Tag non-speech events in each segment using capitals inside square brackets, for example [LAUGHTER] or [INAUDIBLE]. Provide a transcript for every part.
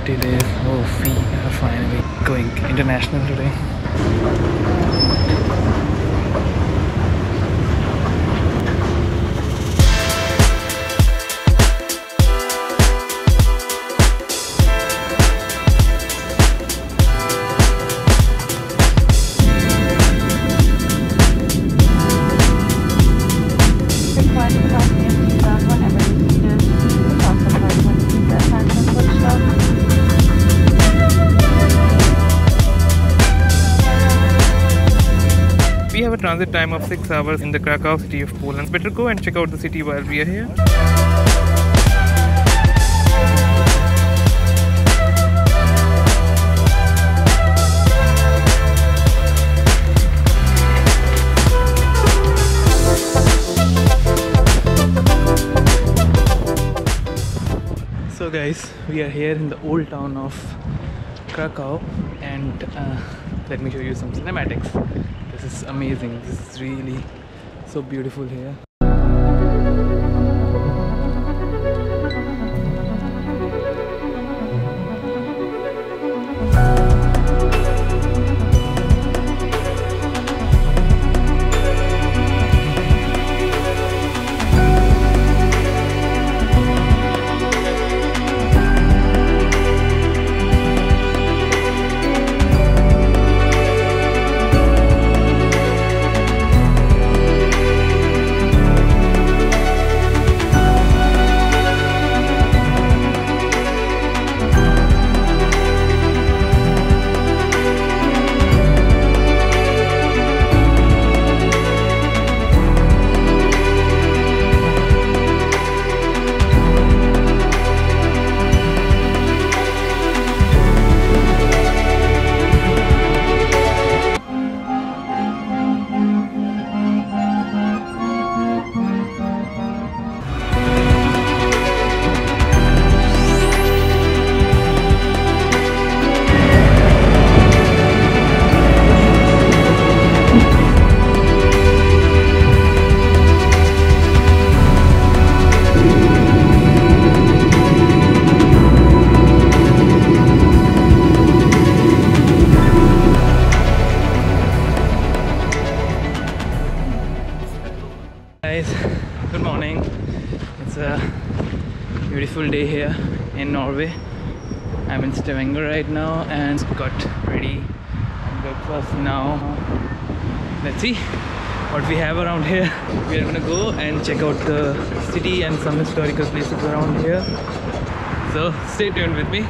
up. It's a great day there. Oh, we are finally going international today. We have a transit time of 6 hours in the Krakow city of Poland. Better go and check out the city while we are here. So guys, we are here in the old town of Krakow and uh, let me show you some cinematics. This is amazing. This is really so beautiful here. Guys. Good morning. It's a beautiful day here in norway. I'm in stavanger right now and got ready breakfast now. Let's see what we have around here. We're gonna go and check out the city and some historical places around here. So stay tuned with me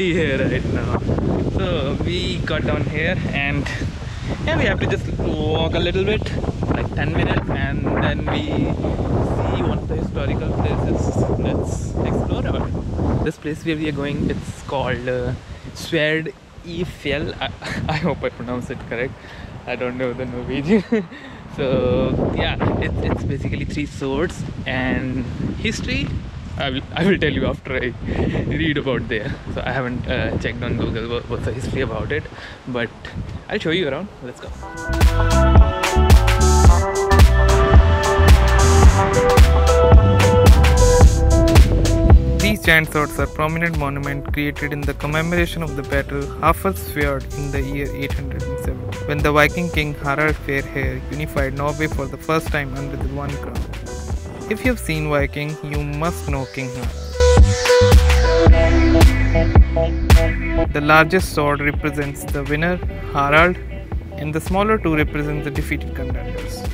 windy here right now. So we got down here and yeah we have to just walk a little bit like 10 minutes and then we see one of the historical places let's explore about. This place where we are going it's called uh, Sverd i [LAUGHS] I, hope I pronounce it correct. I don't know the Norwegian [LAUGHS] so yeah it's, it's basically three swords and history I will, I will tell you after I read about there. So I haven't uh, checked on Google what, what's the history about it, but I'll show you around. Let's go. These giant swords are prominent monument created in the commemoration of the battle Hafrsfjord in the year 807, when the Viking king Harald Fairhair unified Norway for the first time under the one crown. If you've seen Viking, you must know King Har. The largest sword represents the winner, Harald, and the smaller two represent the defeated contenders.